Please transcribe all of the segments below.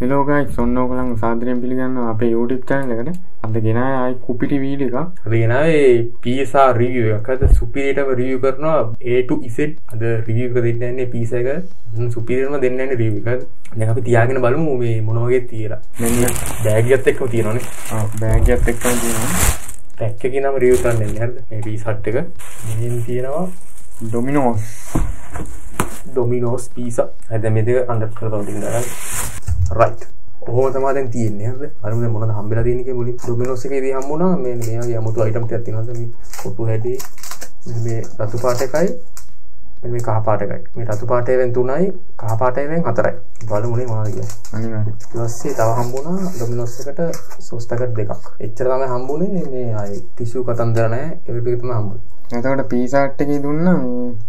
හෙලෝගයි සොන්නෝකලන් සාදරයෙන් පිළිගන්න අපේ YouTube චැනලකට අද ගෙන අයි කුපිටි වීඩ එක අද ගෙනාවේ පිසා රිවිය එකද සුපිරිටම රිවිය කරනවා ඒට ඉසෙට් අද රිවියක දෙන්නන්නේ පිසක සුපිරම දෙන්නන්න රිවික දැ අපි තියාගෙන බලමු මේ මොනවගේ තියලා මෙන්න. බෑගත් එක්ම තියෙනනේ බෑගත් එක්ක තියෙනවා. පැක්ක නම රියව කරන්න හද පී සට්ක තියෙනවා. ඩොමිනෝස් ඩොමිනෝස් පිස ඇද මෙදක අන්ඩ කරවටින් දරයි රයිට් ඔහොම තමයි දැන් තියෙන්නේ. දැන් මොනවද හම්බෙලා කියලා මුලින් ඩොමිනෝස් එකේදී හම්බුණා. මේ මෙයාගේ 아무තු අයිටම් ටිකක් තියෙනවා. මේ කොටු හැඩේ මේ රතු පාට එකයි මේ කහ පාට එකයි. මේ රතු පාටයෙන් තුනයි කහ පාටයෙන් හතරයි. කියලා අනිවාර්යයෙන්. ඊට පස්සේ තව හම්බුණා ඩොමිනෝස් එකට සෝස් පැකට් දෙකක්. එච්චර තමයි හම්බුනේ. මේ ආයි ටිෂු කතන්දර නැහැ. ඒ ටික තමයි හම්බුනේ. එතකොට පීසාට් එකේ දුන්න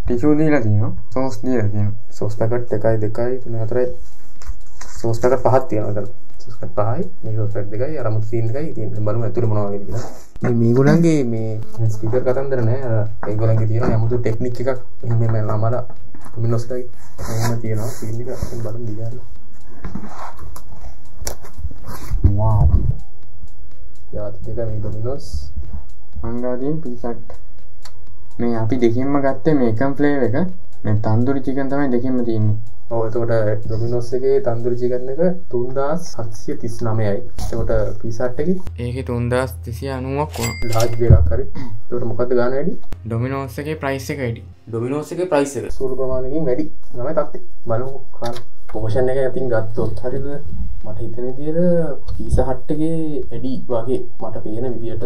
ටිෂු දීලා තියෙනවා. සෝස් දීලා තියෙනවා. සෝස් පැකට් එකයි දෙකයි තුන හතරයි සෝස් පැකට් පහක් තියෙනවා එතන. සෝස් පැකට් පහයි මේ සෝස් පැකට් දෙකයි අර අමුතු සීන් එකයි තියෙනවා. බලමු ඇතුලේ මොනවා වගේද කියලා. මේ මේගොල්ලන්ගේ මේ ස්පීකර් කතන්දර නෑ. අර ඒගොල්ලන්ගේ තියෙන අමුතු ටෙක්නික් එකක් එහෙම මේ ළමලා ඩොමිනෝස් එකයි එහෙම තියෙනවා. අපි බලමු දිගාරලා. වව් යාති දෙක මේ ඩොමිනෝස් මංගාදීන් පීසට් මේ අපි දෙකින්ම ගත්තේ මේ එකම් ෆ්ලේවර් එක මේ තන්දුරි චිකන් තමයි දෙකින්ම තියෙන්නේ ඔව් එතකොට ඩොමිනෝස් එකේ තන්දුරි චිකන් එක 3739යි. එතකොට පීසාට් එකේ ඒකේ 3290ක් වුණා ලාජ් දෙකක් හරි. එතකොට මොකද්ද ගාන වැඩි? ඩොමිනෝස් එකේ ප්‍රයිස් එක වැඩි ඩොමිනෝස් එකේ ප්‍රයිස් එක සූරු ප්‍රමාණයකින් වැඩි. තත්ත්වය. බලමු කාර පෝෂන් එක ඉතින් ගත්තොත් හරිද? මට හිතෙන විදිහට පීසා හට් එකේ වැඩි වගේ මට පේන විදිහට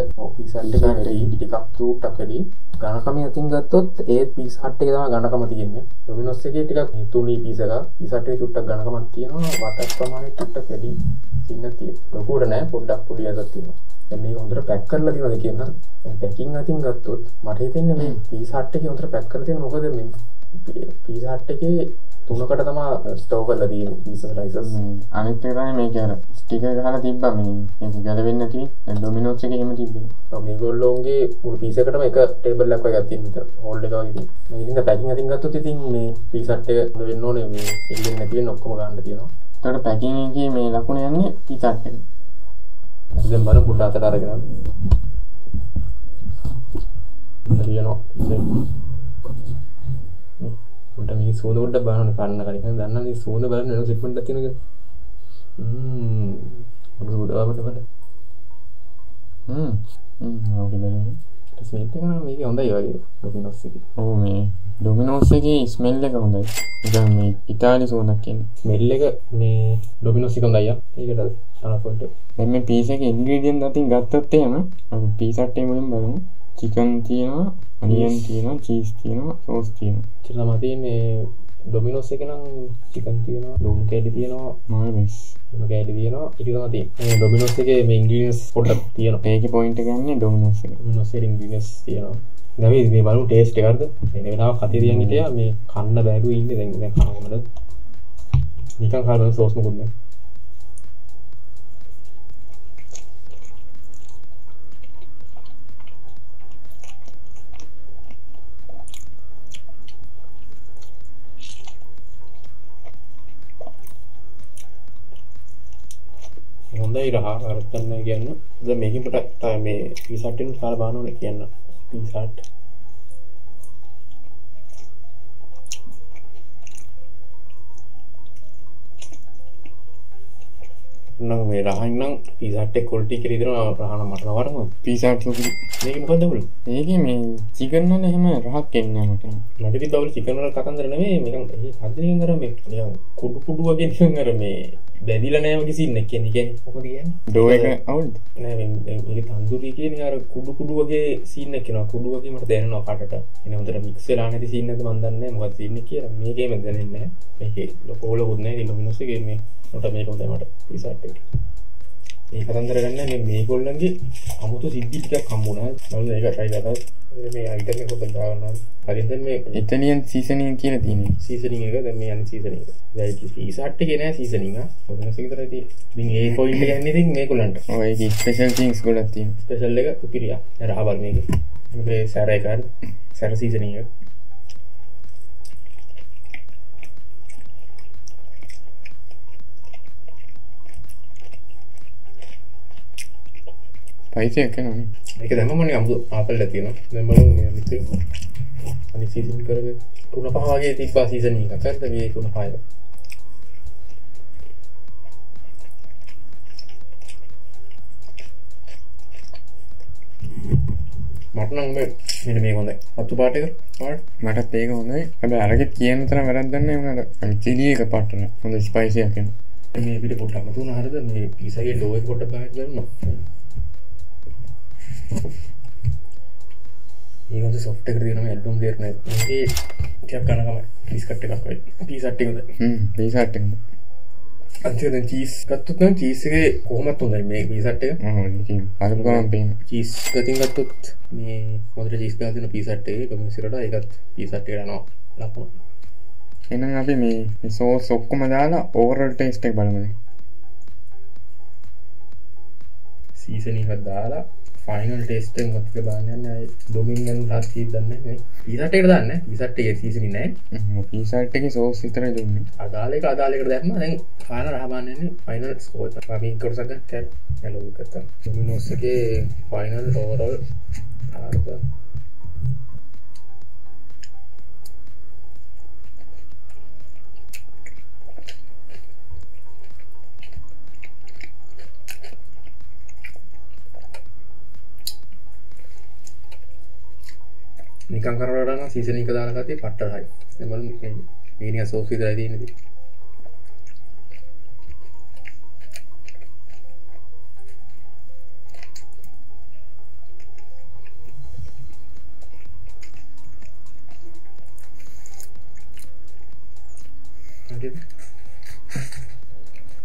වැඩි ටිකක් චූට්ටක් වැඩි. ඝනකම අතින් ගත්තොත් ඒත් පීසා හට් එකේ තමයි ඝනකම තියෙන්නේ. ඩොමිනෝස් එකේ ටිකක් තුනී පීස් එකක්. පීසා හට් එකේ චුට්ටක් ඝනකමක් තියෙනවා. වටස් ප්‍රමාණය චුට්ටක් වැඩි. සින්නක් තියෙනවා. ලොකුවට නෑ පොඩ්ඩක් පොඩි එකක් තියෙනවා. මේක හොඳට පැක් කරලා තියෙනවද කියන හරි. දැන් පැකින් අතින් ගත්තොත් මට හිතෙන්නේ මේ පීසා හට් එකේ හොඳට පැක් කරලා තියෙන මොකද මේ පීසා හට් එකේ තුනකට තමයි ස්ටෝර් කරලා තියෙන්නේ පීසා ස්ලයිසස්. අනිත් එක තමයි මේක අර ස්ටිකර් ගහලා තිබ්බා මේ මේක ගැලවෙන්නේ නැති දැන් ඩොමිනෝස් එකේ එහෙම තිබ්බේ ඔව් මේගොල්ලෝගේ මුළු පීස් එකටම එක ටේබල් තියෙන විතර හෝල්ඩ් එක වගේ තියෙන. මේ ඉතින් පැකින් අතින් ගත්තොත් ඉතින් මේ පීස් හට් එක හොඳ වෙන්න ඕනේ මේ එල්ලෙන්නේ නැති වෙන්න ඔක්කොම ගන්න තියෙනවා. පැකින් එකේ මේ ලකුණ යන්නේ පීසට් එක දැන් බලමු පොඩ්ඩ අතට අරගෙන. හරියනවා. පොඩ්ඩ මේක සුවඳ පොඩ්ඩක් බලන්න කන්න කලින් දන්නා මේ සුවඳ බලන්න වෙන සෙක්මන්ට් එකක් තියෙනකද? ම්ම්. මොකද උදාවට බලන්න. හ්ම් හ්ම් ඕක බලන්න ස්මෙල් එක නම් මේක හොඳයි වගේ ඩොමිනෝස් එකේ. ඔව් මේ ඩොමිනෝස් එකේ ස්මෙල් එක හොඳයි නිකන් මේ ඉතාලි සුවඳක් එන්නේ ස්මෙල් එක මේ ඩොමිනෝස් එක හොඳයි ආ. ඒකට අනකොට දැන් මේ පීස් එකේ ඉන්ග්‍රීඩියන්ට් අතින් ගත්තොත් එහෙම අපි පීසට් එකේ මුලින් බලමු චිකන් තියෙනවා අනියන් තියෙනවා චීස් තියෙනවා සෝස් තියෙනවා ඉතින් තමයි තියෙන්නේ ඩොමිනෝස් එක නම් චිකන් තියෙනවා, ලුණු කෑලි තියෙනවා, මාර්වෙස් එම කෑලි තියෙනවා. ඊට තමයි තියෙන්නේ. මේ ඩොමිනෝස් එකේ මේ ඉන්ග්‍රීඩියන්ට්ස් පොඩ්ඩක් තියෙනවා. ඒකේ පොයින්ට් ගන්නේ ඩොමිනෝස් එකේ ඉන්ග්‍රීඩියන්ට්ස් තියෙනවා. දැන් මේ මේ බලමු ටේස්ට් එක හරිද? මේ වෙලාව කතේ තියන් හිටියා මේ කන්න බැරුව ඉන්නේ දැන් කනකොමද? නිකන් කාලා සෝස් හොඳයි රහ අරත්තන්න කියන්න. ද මේකින් පට මේ පිසට්ටෙන් කාල බානෝන කියන්න. පිසට් නම් මේ රහන්නම් පිසට්ට කොල්ටි කිරිදෙන රහන මටනවරම පීසට් මේක මොකදවල ඒකේ මේ චිකන් වල එහෙම රහක් එන්නේ නැහැ මට. මට දවල් චිකනල කතන්දර නෙමේ මේක ඒ හදලින් කර මේ කුඩු කුඩු වගේ නිකන් අර මේ බැදිලා නැහැ වගේ සීන් එකක් කියන්නේ කියන්නේ මොකද කියන්නේ? ඩෝ එක අවුල්ද? නෑ මේ- තන්දුරි කියන්නේ අර කුඩු කුඩු වගේ සීන් එකක් එනවා. කුඩු වගේ මට දැනෙනවා කටට. එන හොඳට මික්ස් වෙලා නැති සීන් එකද මන් දන්නේ මොකක්ද සීන් එක කියලා මේකේම දැනෙන්නේ නැහැ මේකේ ලොකෝල හොත් නැහැ ලොමිනස් එකේ මේ මට මේක හොඳයි මට පීසට් එක. මේ කතන්දර ගන්න මේ මේගොල්ලන්ගේ අමුතු සිද්ධි ටිකක් හම්බුණා බලන්න ඒක try කරලා මේ අයිටම් එක පොඩ්ඩක් දාගන්නවා හරිද? මේ ඉටලියන් සීසනින් කියලා තියෙනවා. සීසනින් එක දැන් මේ අනිත් සීසනින් එක. දැන් පීසට් එකේ නෑ සීසනින් ආ. මොකද විතර ඉතින් ඉතින් ඒ පොයින්ට් එක යන්නේ ඉතින් මේගොල්ලන්ට. ඔය ස්පෙෂල් තින්ග්ස් ගොඩක් තියෙනවා. ස්පෙෂල් එක උපිරියා රහ බල මේක. මේ සැර එක සැර සීසනින් එක නිකන් අමුතු ආපල් ඇතිනවා දැන් බලමු මේ මිත්‍රි අනිත් සීසන් කරගෙන තුන පහ වගේ තිබ්බා සීසන් හරිද මේ තුන පහයි මටනම් මෙන්න මේ හොඳයි. අතු පාට එක. මටත් ඒක හොඳයි. හැබැයි අරගෙත් කියන තරම් වැරද්දක් නැහැ උනාට චිලි එක පාටන හොඳ ස්පයිසියක් වෙනවා මේ පිට අමතුන හරිද? මේ පිසගේ ලෝ එක පොඩ්ඩක් ඒ හොඳ සොෆ්ට් එකට තියෙනවා ඇල්බම් දෙයක් නෑ මේ ටිකක් කනකම බිස්කට් එකක් වගේ. පීසට් එක දැන් චීස් ගත්තොත් නම් චීස් එකේ කොහොමත් හොඳයි මේ පීසට් එක. ගමන් පේන චීස් ගතින් ගත්තොත් මේ හොඳට චීස් තියෙන පීසට් එකේ ගම සිරට ඒකත් පීසට් යනවා ලකුණු එහෙනම් අපි මේ මේ සෝස් ඔක්කොම දාලා ඕවරෝල් ටේස්ට් එක බලමු දැන්. සීසනින් එකක් දාලා ෆයිනල් ටෙස්ට් එක මොකක්ද කියලා බලන්න යන්නේ. අය ඩොමින් එකෙන් ලාස්ට් කීයක් දන්නේ පීසට් දාන්නේ පීසට් එකේ සීසනින් නැහැ. පීසට් එකේ සෝස් විතරයි දුන්නේ. අදාළ එකට දැම්මා. දැන් ෆයිනල් රහ බලන්න යන්නේ ෆයිනල් ස්කෝර් එක. අපි කොටසක් ගන්න කැර හැලෝ ගත්තා. ඩොමිනෝස් එකේ ෆයිනල් ඕවරෝල් ආරක නිකන් කරවට නම් සීසන් එක දාලා ගත්තේ පට්ටරයි. දැන් බලමු මේ මේ නිකන් සෝස් විතරයි තියෙන්නේ.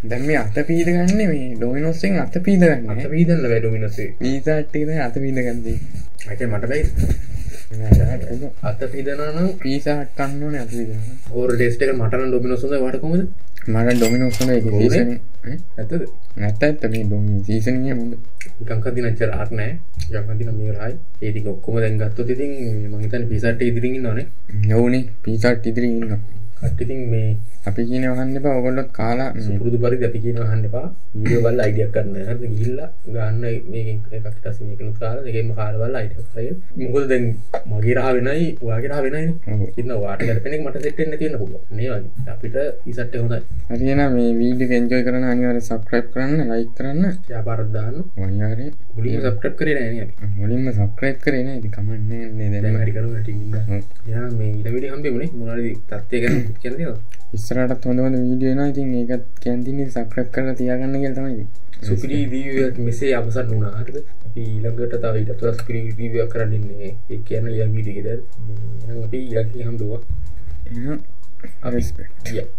දැන් මේ අත පීද ගන්න මේ ඩොමිනෝස් එකෙන් අත පීද ගන්න අත ඩොමිනෝස් එකේ. පීසට් එකේ අත පීද ගන්නේ ඒක මට බෑ. අත පීදන්න ඕවර් ටෙස්ට් එක මට නම් ඩොමිනෝස් හොඳයි වාට කොහමද? මට ඩොමිනෝස් හොඳයි ඒක ඕනේ? සීසන් ඇත්තද? නැත්ත ඇත්ත මේ ඩොමි සීසන් එක හොඳ නිකන් කදින අච්චර රහක් නැහැ. නිකන් කදින මේ රහයි. ඒ ටික ඔක්කොම දැන් ගත්තොත් ඉතින් මම හිතන්නේ පීසට් ඉදිරින් ඉන්නවනේ. යෝනේ පීසට් ඉදිරියේ ඉන්නවා ඉතින් මේ අපි කියන වහන්න එපා. ඔයගොල්ලොත් කාලා මේ සුපුරුදු පරිදි අපි කියන අහන්න එපා. වීඩියෝ බලලා අයිඩියක් ගන්න හරිද ගිහිල්ලා? ගන්න මේකෙන් එකක් ඊට පස්සේ මේකනුත් කාලා දෙකෙන්ම කාලා බලලා අයිඩියක් කරගෙන මොකද දැන් මගේ රහ වෙනයි ඔයාගේ රහ වෙනයිනේ. ඉතින් ඔයාට ගැලපෙන එක මට සෙට් වෙන්න තියෙන්න පුළුවන්. නේ වගේ. අපිට ඊසට් එක හොඳයි. හරි එහෙනම් මේ වීඩියෝ එක එන්ජොයි කරන්න අනිවාර්යෙන් subscribe කරන්න like කරන්න. යාපාරක් දාන්න. අනිවාර්යෙන්. මුලින්ම සබ්ස්ක්‍රයිබ් කරේ නැහැ නේ අපි. මුලින්ම subscribe කරේ නෑ. ඉතින් කමක් නෑ නේ දැන් හරි කරමු ටින් ඉන්න. එහෙනම් මේ ඊට වීඩියෝ හම්බෙමුනේ මොනවද තත්ත්වය ගැන කියලා තියෙනවද ඉස්සරහටත් හොඳ හොඳ වීඩියෝ එනවා. ඉතින් ඒකත් තියෙන්නේ subscribe කරලා තියාගන්න කියලා තමයි සුපිරි රිවිව් එකක් මෙසේ අවසන් වුණා. හරිද? අපි ඊළඟට තව වඩා සුපිරි රිවිව් එකක් කරන්න ඉන්නේ. ඒ වීඩියෝ එකේද එහෙනම් අපි එහෙනම් respect. yeah